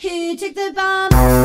Who took the bomb?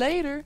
Later.